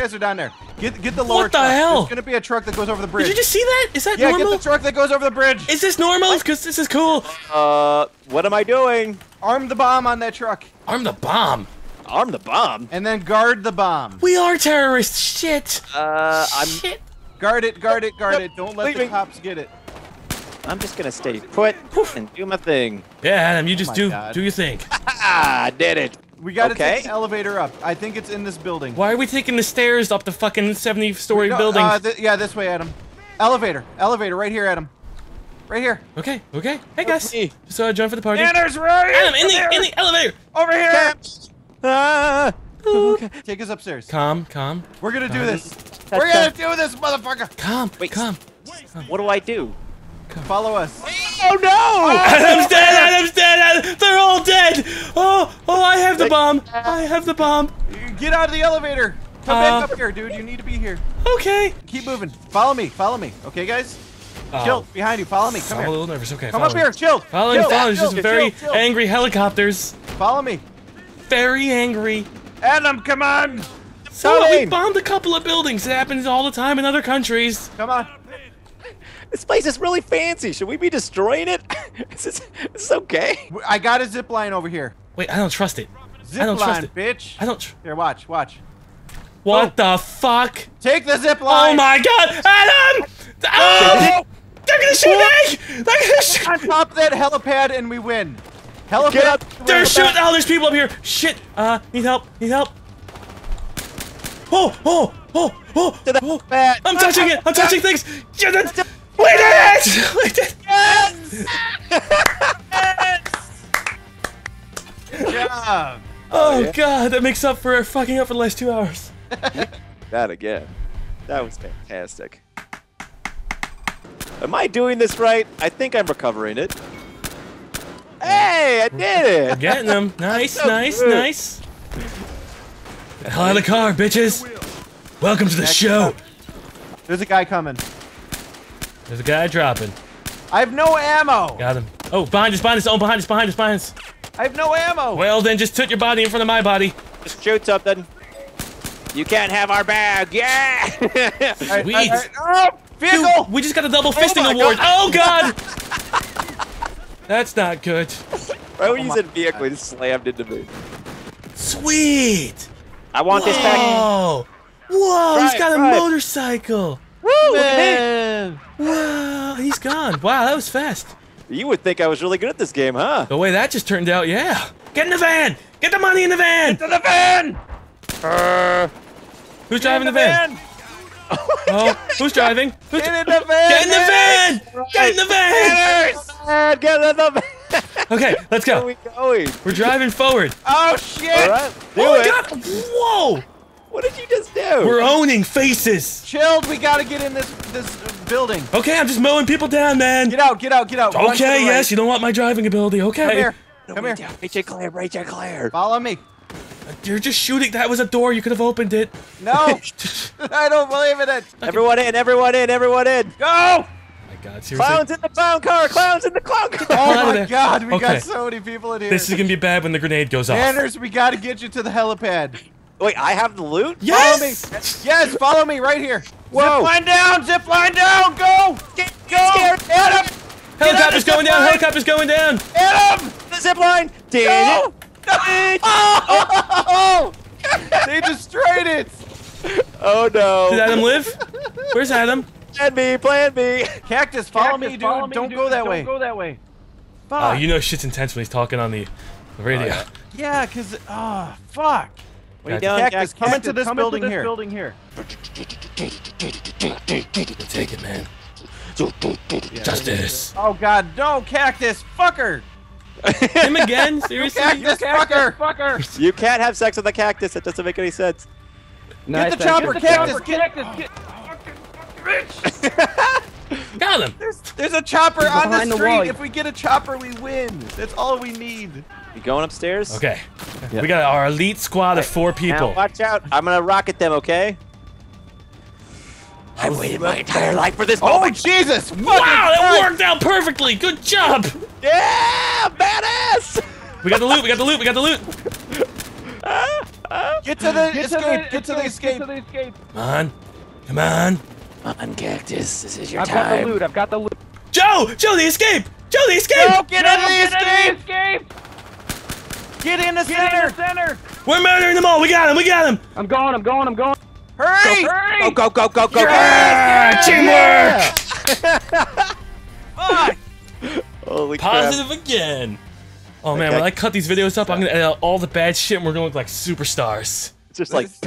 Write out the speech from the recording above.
guys are down there. Get get the lower What the truck. hell? There's gonna be a truck that goes over the bridge. Did you just see that? Is that yeah, normal? get the truck that goes over the bridge. Is this normal? Because this is cool. Uh, what am I doing? Arm the bomb on that truck, Arm the bomb. Arm the bomb. and then guard the bomb. We are terrorists. Shit. Uh, I'm Shit. Guard it, guard it, guard Yep, it. Don't let the leaving. cops get it. I'm just gonna stay put and do my thing. Yeah, Adam, you just my do God. do your thing. Ah, I did it. We gotta Okay. take the elevator up. I think it's in this building. Why are we taking the stairs up the fucking 70 story No, building? Uh, th- yeah, this way, Adam. Elevator, elevator, right here, Adam. Right here. okay, okay. Hey guys. me. Just uh, join for the party. Anders, right Adam, in the in the elevator. over here. Ah. Okay. Take us upstairs. Calm, calm, We're gonna do Uh, this. We're gonna do this, motherfucker. calm, Wait. calm. What do I do? Follow us. Oh no! Adam's dead. Adam's dead. Adam, they're all dead. Oh, oh, I have the bomb. I have the bomb. Get out of the elevator. Come Uh, back up here, dude. You need to be here. Okay. Keep moving. Follow me. Follow me. Okay, guys. Oh, Chill. Behind you. Follow me. Come I'm a little nervous. Okay. Come up me. here. Chill. Following, chill. following. chill, Just very chill, chill. angry helicopters. Follow me. Very angry. Adam, come on. So we bombed a couple of buildings. It happens all the time in other countries. Come on. This place is really fancy. Should we be destroying it? is this, is this okay? I got a zip line over here. Wait, I don't trust it. Zip I don't trust it. bitch. I don't. Tr- Here, watch, watch. what the fuck? Take the zip Oh my god, Adam! Oh! They're gonna shoot me! They're gonna shoot! On top of that helipad, and we win. Helipad. Get up. They're shooting! Oh, there's people up here! Shit! Uh, need help! Need help! Oh! Oh! Oh! Oh! Oh. I'm touching it! I'm touching things! Yeah, that's- We did it! We did it! Good job. Oh, oh yeah. god, that makes up for fucking up for the last two hours. That again. That was fantastic. Am I doing this right? I think I'm recovering it. Hey, I did it! Getting them. Nice, so nice, good. nice. Get hell out of the car, bitches! Welcome to the show! There's a guy coming. There's a guy dropping. I have no ammo. Got him. Oh, behind us, behind us, oh, behind us, behind us, behind us. I have no ammo. Well, then just put your body in front of my body. Just shoot something. You can't have our bag. Yeah! All right, Sweet. all right, Oh, vehicle. Dude, we just got a double oh fisting my award. God. Oh, God! That's not good. right when you said vehicle, it slammed into me. Sweet! I want this back. Whoa! Whoa, he's Right, got a motorcycle. Woo! Look at Man. Wow, he's gone. Wow, that was fast. You would think I was really good at this game, huh? The way that just turned out, yeah. Get in the van! Get the money in the van! To the van. Who's driving the van? Oh, who's driving? Who's Get in the van. Get in the van! Get in the van! Get in the van. Okay, let's go. Where are go. we going? We're driving forward. Oh shit. All right, do Oh my it. god! Whoa! What did you just do? We're owning faces. Chilled. We gotta get in this this uh, building. Okay, I'm just mowing people down, man. Get out. Get out. Get out. Run to the Okay, right. yes, you don't want my driving ability. Okay. Come here. No, Come wait here. down. Rachel Claire, Rachel Claire. Follow me. You're just shooting. That was a door. You could have opened it. No, I don't believe in it. Everyone in, everyone in, everyone in. Go. Oh my god, seriously. Clowns in the clown car, clowns in the clown oh car. Oh my god, we Okay. got so many people in here. This is gonna be bad when the grenade goes off. Anders, we gotta get you to the helipad. Wait, I have the loot? yes! Follow me. Yes, follow me right here. Whoa. Zip line down. Zip line down. Go. Get, Go. get scared. Adam. Helicopter's going down. Helicopter's going down. Adam. The zip line. Did Go. it. Did- Oh! they destroyed it. Oh no. Did Adam live? Where's Adam? Plan B, plan B. Cactus, follow me, dude. follow me, don't dude. go that Don't way. go that way. Fuck. Oh, you know shit's intense when he's talking on the, the radio. yeah. Yeah, cause ah, fuck. What are you Gotcha. doing, Cactus, Cactus? come into this Come building into this here. building here. Take it, man. Justice. Oh god, no, cactus, fucker. Him again? Seriously? Cactus, fucker. Fucker. You can't have sex with a cactus. That doesn't make any sense. Nice, the thank chopper, you. Cactus, Get get- the Cactus, get- Got him. There's there's a chopper He's on the behind the street. wall. if we get a chopper, we win. That's all we need. You going upstairs? Okay. We got our elite squad of four Now people. watch out. I'm gonna rocket them, okay? I oh, waited my entire life for this Oh moment. Jesus! Wow, that Christ. worked out perfectly. Good job. Yeah, badass. We got the loot. We got the loot. We got the loot. Get to the Get escape. to Get to the escape. Get to the escape. Come on. Come on. Come on, Cactus. This is your I've got the loot. I've got the loot. Joe! Joe, the escape! Joe, the escape! Go, get into the Get escape. in the escape. Get in the Get in center. the center. We're murdering them all! We got him! We got him! I'm going. I'm going. I'm going. Hurry. Hurry. Go, go, go, go, go, Ah, go. teamwork! Fuck. Holy crap. Positive again. Oh man, Okay. when I cut these videos up, I'm gonna edit out all the bad shit and we're gonna look like superstars. It's Just like